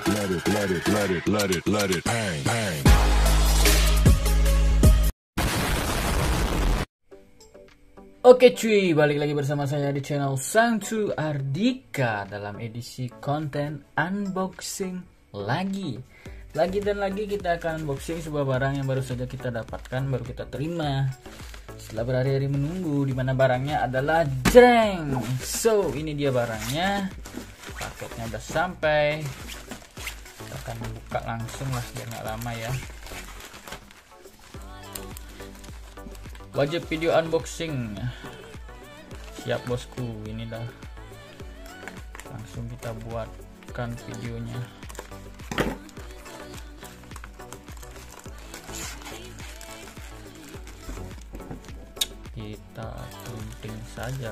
it, let it, let it, let it, let it, let it, bang, bang. Oke cuy, balik lagi bersama saya di channel Sangtu Ardika dalam edisi konten unboxing lagi. Lagi dan lagi kita akan unboxing sebuah barang yang baru saja kita dapatkan, baru kita terima. Setelah berhari-hari menunggu di mana barangnya adalah jreng. So, ini dia barangnya. Paketnya udah sampai. Akan buka langsung lah biar nggak lama ya. wajib video unboxing. Siap bosku. Ini dah langsung kita buatkan videonya. Kita gunting saja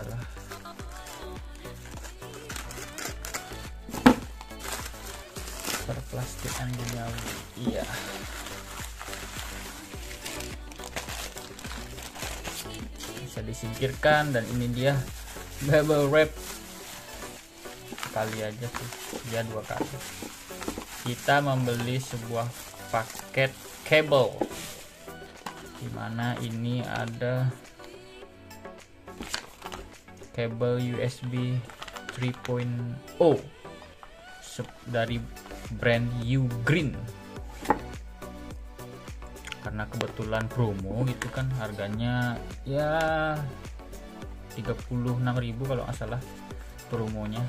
lah perplastikan duniawi iya. Bisa disingkirkan dan ini dia bubble wrap. Kali aja sih dia dua kali. Kita membeli sebuah paket kabel. Di mana ini ada kabel USB 3.0 dari brand Ugreen karena kebetulan promo gitu kan harganya ya 36.000 kalau nggak salah promonya.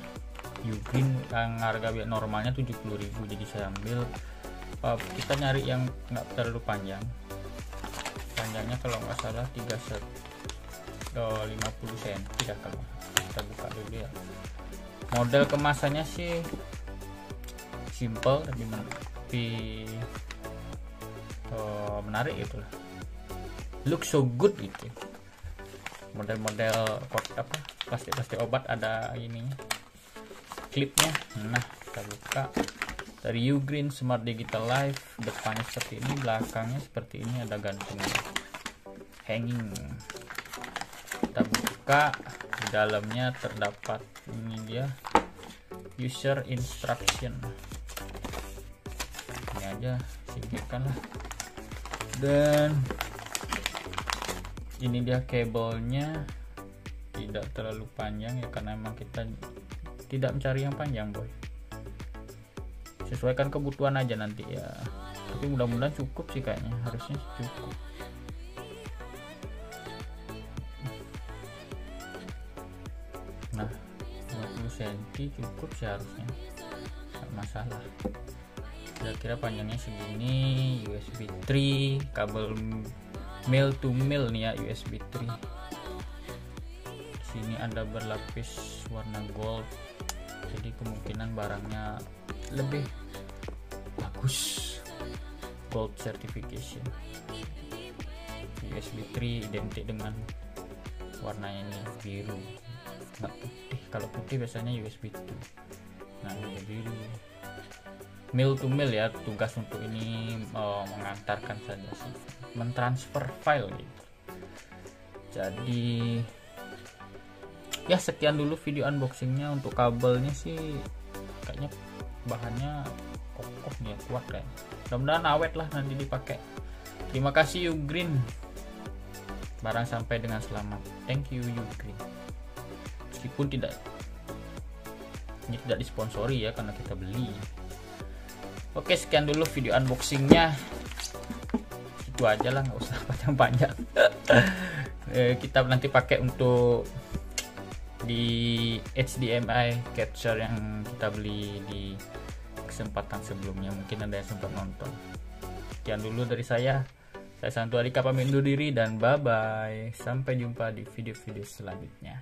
Ugreen yang harga normalnya 70.000 jadi saya ambil. Kita nyari yang nggak terlalu panjang. Panjangnya kalau nggak salah 3 set oh, 50 cm ya kalau kita buka dulu ya. Model kemasannya sih simple tapi tapi oh, menarik gitu lah look so good gitu. Model-model apa plastik-plastik obat ada ini klipnya. Nah kita buka. Dari Ugreen Smart Digital Life depannya seperti ini belakangnya seperti ini ada gantung hanging. Kita buka di dalamnya terdapat ini dia user instruction aja singkirkan lah. Dan ini dia kabelnya tidak terlalu panjang ya karena memang kita tidak mencari yang panjang boy. Sesuaikan kebutuhan aja nanti ya. Tapi mudah-mudahan cukup sih kayaknya harusnya cukup. Nah 50 cm cukup sih harusnya. Masalah kira-kira panjangnya segini USB 3 kabel male to male nih ya USB 3 sini ada berlapis warna gold jadi kemungkinan barangnya lebih bagus. Gold certification. USB 3 identik dengan warna ini biru. Nggak putih. Kalau putih biasanya USB 2 nah ini biru mail to mail ya tugas untuk ini oh, mengantarkan saja sih. Mentransfer file gitu. Jadi ya sekian dulu video unboxingnya. Untuk kabelnya sih kayaknya bahannya kokoh nih ya kuat kan mudah-mudahan awet lah nanti dipakai. Terima kasih Ugreen barang sampai dengan selamat. Thank you Ugreen meskipun tidak ini tidak disponsori ya karena kita beli. Oke sekian dulu video unboxingnya. Itu aja lah nggak usah panjang-panjang kita nanti pakai untuk di HDMI capture yang kita beli di kesempatan sebelumnya. Mungkin ada yang sempat nonton. Sekian dulu dari saya. Saya Santu Adika pamit undur diri dan bye bye sampai jumpa di video-video selanjutnya